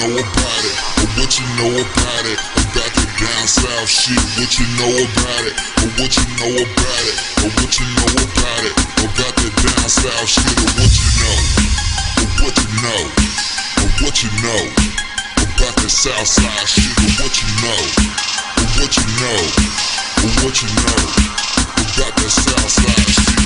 know about it? Or what you know about it? About the down south shit. What you know about it? Or what you know about it? Or what you know about it? About the down south shit. Or what you know? Or what you know? Or what you know? About the south side shit. Or what you know? Or what you know? Or what you know? About the south side shit.